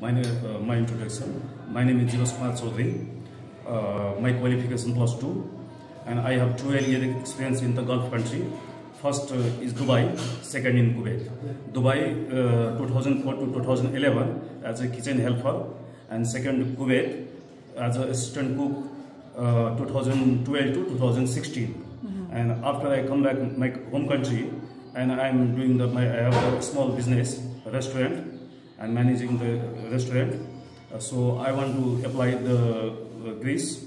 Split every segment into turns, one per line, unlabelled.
My, name, uh, my introduction. My name is Jibachh Kumar Chaudhary. Uh, my qualification plus two, and I have 12 years experience in the Gulf country. First uh, is Dubai, second in Kuwait. Dubai uh, 2004 to 2011 as a kitchen helper, and second Kuwait as an assistant cook uh, 2012 to 2016. And after I come back my home country, and I'm doing the my I have a small business, a restaurant. I'm managing the restaurant. Uh, so I want to apply the uh, Greece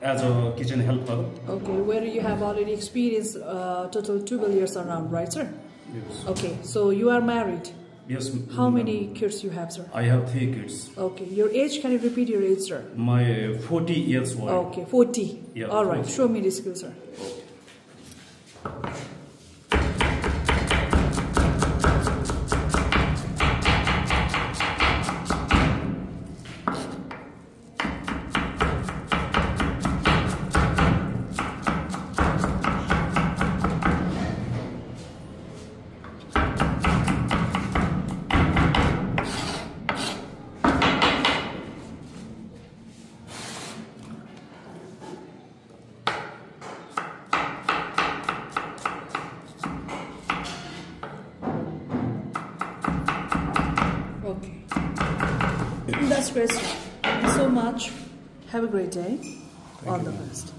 as a kitchen helper.
Okay, where you have already experienced uh, total 12 years around, right, sir?
Yes.
Okay, so you are married.
Yes.
How many kids you have, sir?
I have three kids.
Okay, your age, can you repeat your age, sir?
My 40 years old.
Okay, 40.
Yeah,
All right,
40.
show me the skill, sir. Okay. That's great. Thank you so much. Have a great day. All the best.